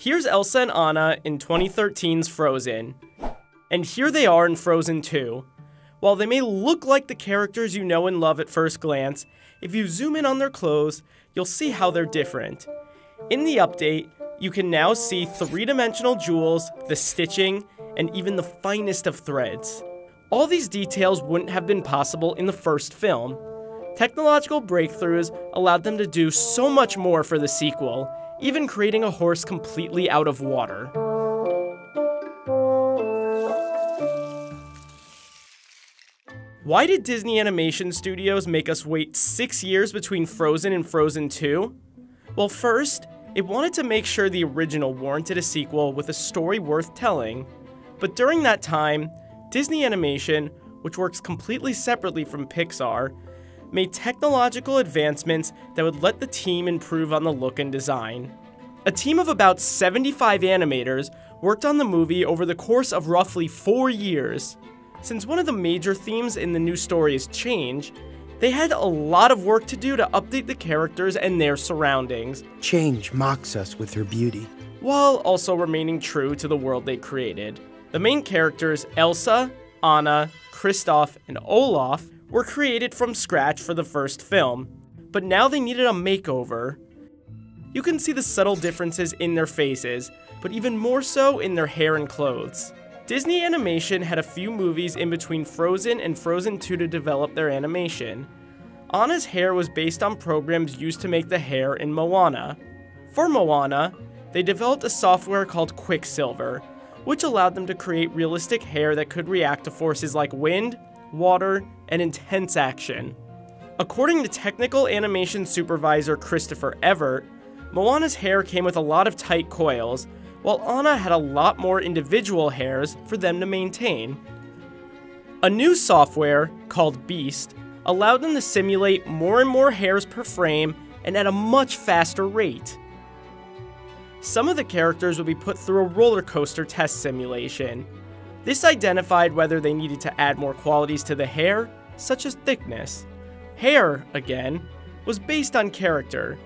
Here's Elsa and Anna in 2013's Frozen. And here they are in Frozen 2. While they may look like the characters you know and love at first glance, if you zoom in on their clothes, you'll see how they're different. In the update, you can now see three dimensional jewels, the stitching, and even the finest of threads. All these details wouldn't have been possible in the first film. Technological breakthroughs allowed them to do so much more for the sequel, even creating a horse completely out of water. Why did Disney Animation Studios make us wait six years between Frozen and Frozen 2? Well, first, it wanted to make sure the original warranted a sequel with a story worth telling. But during that time, Disney Animation, which works completely separately from Pixar, made technological advancements that would let the team improve on the look and design. A team of about 75 animators worked on the movie over the course of roughly four years. Since one of the major themes in the new story is change, they had a lot of work to do to update the characters and their surroundings. Change mocks us with her beauty. While also remaining true to the world they created. The main characters, Elsa, Anna, Kristoff, and Olaf, were created from scratch for the first film, but now they needed a makeover. You can see the subtle differences in their faces, but even more so in their hair and clothes. Disney Animation had a few movies in between Frozen and Frozen 2 to develop their animation. Anna's hair was based on programs used to make the hair in Moana. For Moana, they developed a software called Quicksilver, which allowed them to create realistic hair that could react to forces like wind, water, and intense action. According to technical animation supervisor Christopher Evert, Moana's hair came with a lot of tight coils, while Anna had a lot more individual hairs for them to maintain. A new software, called Beast, allowed them to simulate more and more hairs per frame and at a much faster rate. Some of the characters would be put through a roller coaster test simulation. This identified whether they needed to add more qualities to the hair, such as thickness. Hair, again, was based on character.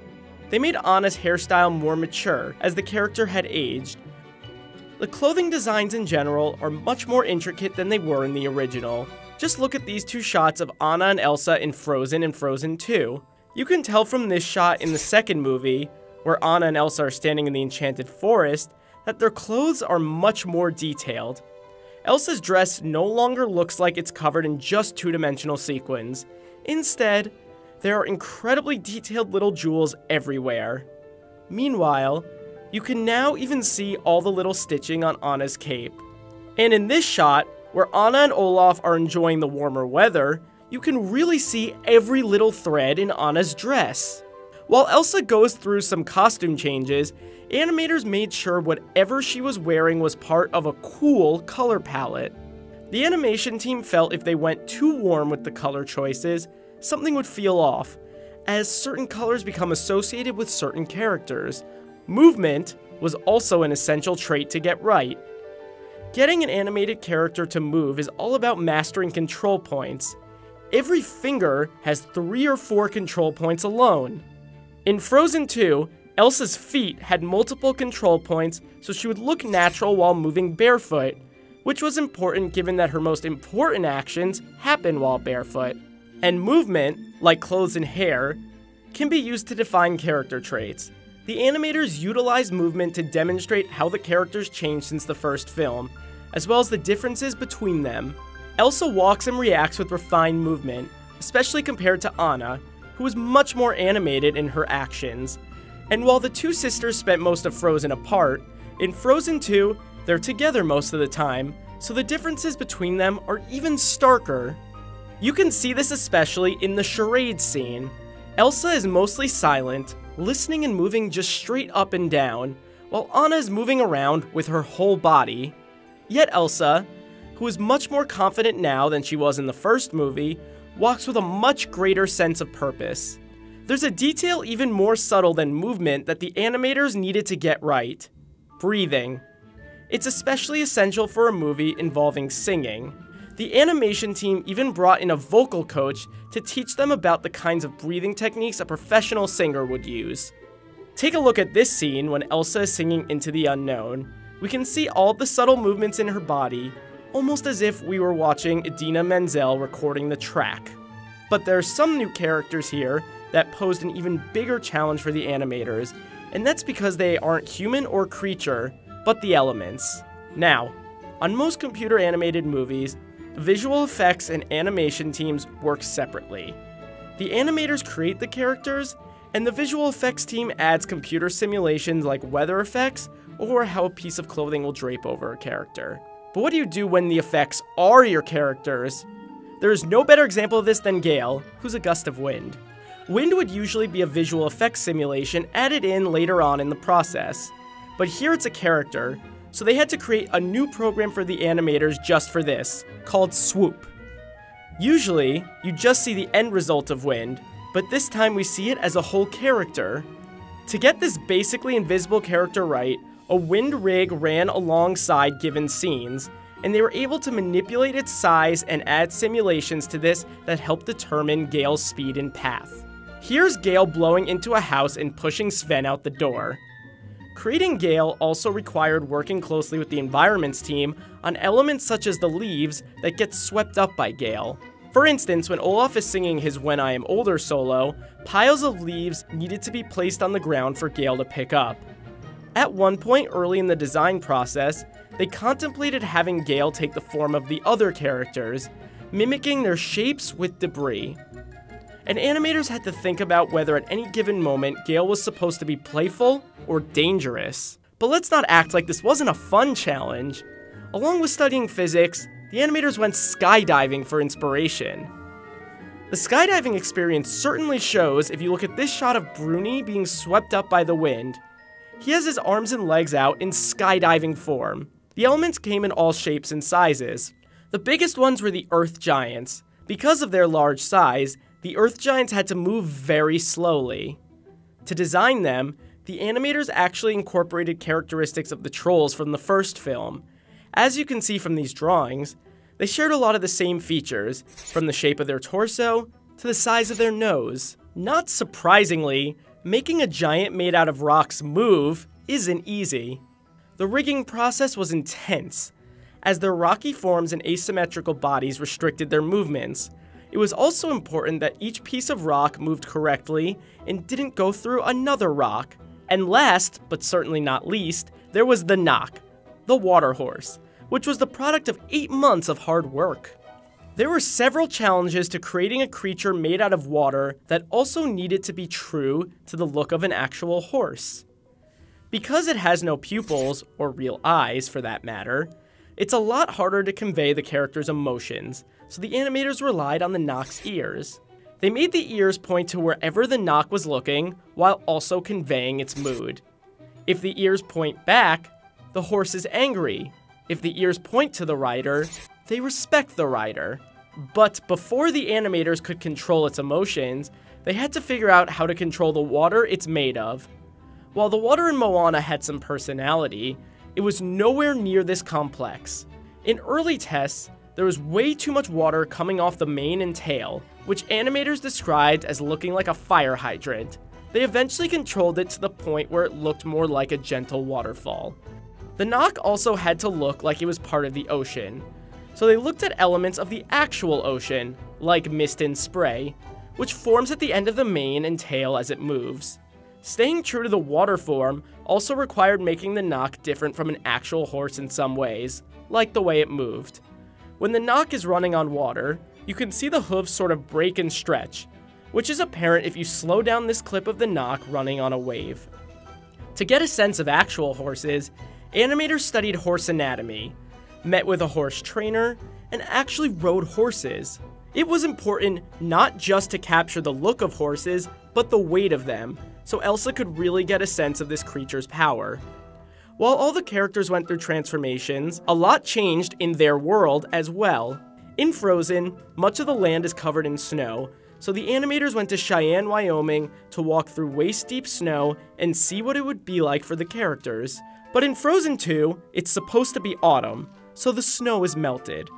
They made Anna's hairstyle more mature as the character had aged. The clothing designs in general are much more intricate than they were in the original. Just look at these two shots of Anna and Elsa in Frozen and Frozen 2. You can tell from this shot in the second movie where Anna and Elsa are standing in the enchanted forest, that their clothes are much more detailed. Elsa's dress no longer looks like it's covered in just two dimensional sequins. Instead, there are incredibly detailed little jewels everywhere. Meanwhile, you can now even see all the little stitching on Anna's cape. And in this shot, where Anna and Olaf are enjoying the warmer weather, you can really see every little thread in Anna's dress. While Elsa goes through some costume changes, animators made sure whatever she was wearing was part of a cool color palette. The animation team felt if they went too warm with the color choices, something would feel off, as certain colors become associated with certain characters. Movement was also an essential trait to get right. Getting an animated character to move is all about mastering control points. Every finger has three or four control points alone. In Frozen 2, Elsa's feet had multiple control points so she would look natural while moving barefoot, which was important given that her most important actions happen while barefoot. And movement, like clothes and hair, can be used to define character traits. The animators utilized movement to demonstrate how the characters changed since the first film, as well as the differences between them. Elsa walks and reacts with refined movement, especially compared to Anna, who was much more animated in her actions. And while the two sisters spent most of Frozen apart, in Frozen 2, they're together most of the time, so the differences between them are even starker. You can see this especially in the charade scene. Elsa is mostly silent, listening and moving just straight up and down, while Anna is moving around with her whole body. Yet Elsa, who is much more confident now than she was in the first movie, walks with a much greater sense of purpose. There's a detail even more subtle than movement that the animators needed to get right breathing. It's especially essential for a movie involving singing. The animation team even brought in a vocal coach to teach them about the kinds of breathing techniques a professional singer would use. Take a look at this scene when Elsa is singing Into the Unknown. We can see all the subtle movements in her body, almost as if we were watching Idina Menzel recording the track. But there are some new characters here that posed an even bigger challenge for the animators, and that's because they aren't human or creature, but the elements. Now, on most computer animated movies, visual effects and animation teams work separately. The animators create the characters, and the visual effects team adds computer simulations like weather effects or how a piece of clothing will drape over a character. But what do you do when the effects are your characters? There is no better example of this than Gale, who's a gust of wind. Wind would usually be a visual effects simulation added in later on in the process, but here it's a character, so they had to create a new program for the animators just for this, called Swoop. Usually, you just see the end result of Wind, but this time we see it as a whole character. To get this basically invisible character right, a wind rig ran alongside given scenes, and they were able to manipulate its size and add simulations to this that helped determine Gale's speed and path. Here's Gale blowing into a house and pushing Sven out the door. Creating Gale also required working closely with the environments team on elements such as the leaves that get swept up by Gale. For instance, when Olaf is singing his When I Am Older solo, piles of leaves needed to be placed on the ground for Gale to pick up. At one point early in the design process, they contemplated having Gale take the form of the other characters, mimicking their shapes with debris. And animators had to think about whether at any given moment Gale was supposed to be playful or dangerous. But let's not act like this wasn't a fun challenge. Along with studying physics, the animators went skydiving for inspiration. The skydiving experience certainly shows if you look at this shot of Bruni being swept up by the wind. He has his arms and legs out in skydiving form. The elements came in all shapes and sizes. The biggest ones were the Earth Giants. Because of their large size, the Earth Giants had to move very slowly. To design them, the animators actually incorporated characteristics of the trolls from the first film. As you can see from these drawings, they shared a lot of the same features, from the shape of their torso to the size of their nose. Not surprisingly, making a giant made out of rocks move isn't easy. The rigging process was intense, as their rocky forms and asymmetrical bodies restricted their movements. It was also important that each piece of rock moved correctly and didn't go through another rock. And last, but certainly not least, there was the Nokk, the water horse, which was the product of eight months of hard work. There were several challenges to creating a creature made out of water that also needed to be true to the look of an actual horse. Because it has no pupils, or real eyes for that matter, it's a lot harder to convey the character's emotions, so the animators relied on the Nokk's ears. They made the ears point to wherever the Nokk was looking, while also conveying its mood. If the ears point back, the horse is angry. If the ears point to the rider, they respect the rider. But before the animators could control its emotions, they had to figure out how to control the water it's made of. While the water in Moana had some personality, it was nowhere near this complex. In early tests, there was way too much water coming off the mane and tail, which animators described as looking like a fire hydrant. They eventually controlled it to the point where it looked more like a gentle waterfall. The Nokk also had to look like it was part of the ocean, so they looked at elements of the actual ocean, like mist and spray, which forms at the end of the mane and tail as it moves. Staying true to the water form also required making the Nokk different from an actual horse in some ways, like the way it moved. When the Nokk is running on water, you can see the hooves sort of break and stretch, which is apparent if you slow down this clip of the Nokk running on a wave. To get a sense of actual horses, animators studied horse anatomy, met with a horse trainer, and actually rode horses. It was important not just to capture the look of horses, but the weight of them, so Elsa could really get a sense of this creature's power. While all the characters went through transformations, a lot changed in their world as well. In Frozen, much of the land is covered in snow, so the animators went to Cheyenne, Wyoming to walk through waist deep snow and see what it would be like for the characters. But in Frozen 2, it's supposed to be autumn, so the snow is melted.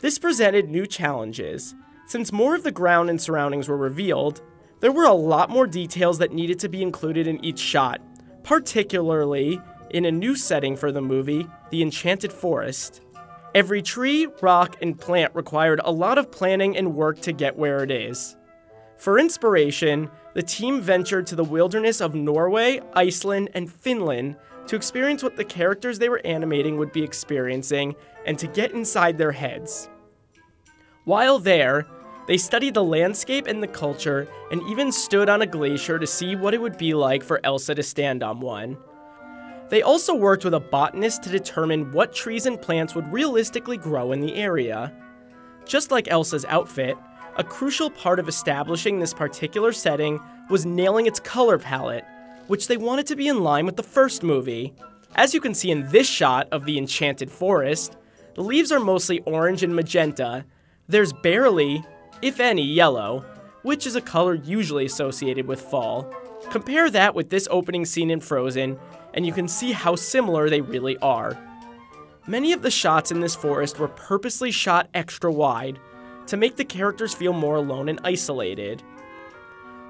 This presented new challenges. Since more of the ground and surroundings were revealed, There were a lot more details that needed to be included in each shot, particularly in a new setting for the movie, the Enchanted Forest. Every tree, rock, and plant required a lot of planning and work to get where it is. For inspiration, the team ventured to the wilderness of Norway, Iceland, and Finland to experience what the characters they were animating would be experiencing and to get inside their heads. While there, they studied the landscape and the culture and even stood on a glacier to see what it would be like for Elsa to stand on one. They also worked with a botanist to determine what trees and plants would realistically grow in the area. Just like Elsa's outfit, a crucial part of establishing this particular setting was nailing its color palette, which they wanted to be in line with the first movie. As you can see in this shot of the Enchanted Forest, the leaves are mostly orange and magenta. There's barely, if any, yellow, which is a color usually associated with fall. Compare that with this opening scene in Frozen, and you can see how similar they really are. Many of the shots in this forest were purposely shot extra wide to make the characters feel more alone and isolated.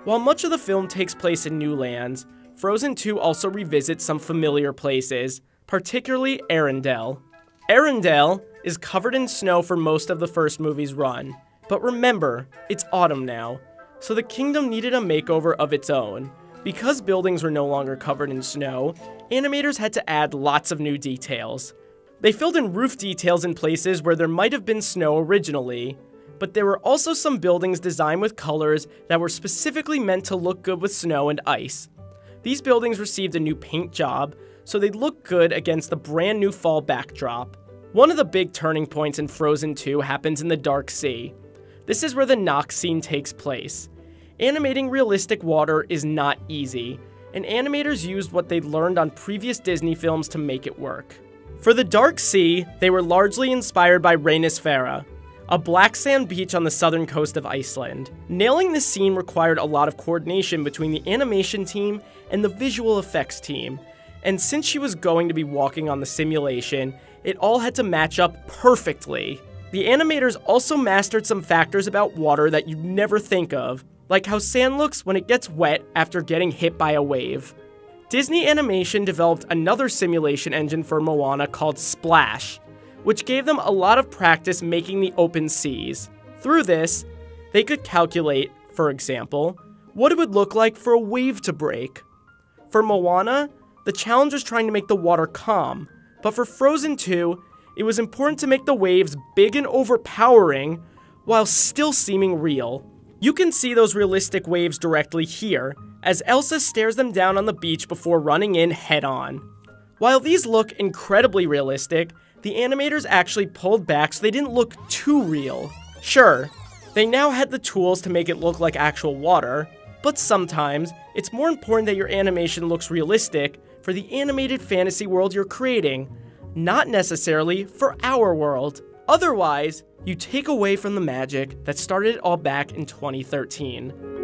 While much of the film takes place in new lands, Frozen 2 also revisits some familiar places, particularly Arendelle. Arendelle is covered in snow for most of the first movie's run, but remember, it's autumn now, so the kingdom needed a makeover of its own. Because buildings were no longer covered in snow, animators had to add lots of new details. They filled in roof details in places where there might have been snow originally, but there were also some buildings designed with colors that were specifically meant to look good with snow and ice. These buildings received a new paint job, so they look good against the brand new fall backdrop. One of the big turning points in Frozen 2 happens in the Dark Sea. This is where the Nokk's scene takes place. Animating realistic water is not easy, and animators used what they'd learned on previous Disney films to make it work. For the Dark Sea, they were largely inspired by Reynisfjara, a black sand beach on the southern coast of Iceland. Nailing this scene required a lot of coordination between the animation team and the visual effects team, and since she was going to be walking on the simulation, it all had to match up perfectly. The animators also mastered some factors about water that you'd never think of, like how sand looks when it gets wet after getting hit by a wave. Disney Animation developed another simulation engine for Moana called Splash, which gave them a lot of practice making the open seas. Through this, they could calculate, for example, what it would look like for a wave to break. For Moana, the challenge was trying to make the water calm, but for Frozen 2, it was important to make the waves big and overpowering while still seeming real. You can see those realistic waves directly here, as Elsa stares them down on the beach before running in head on. While these look incredibly realistic, the animators actually pulled back so they didn't look too real. Sure, they now had the tools to make it look like actual water, but sometimes it's more important that your animation looks realistic for the animated fantasy world you're creating, not necessarily for our world. Otherwise, you take away from the magic that started it all back in 2013.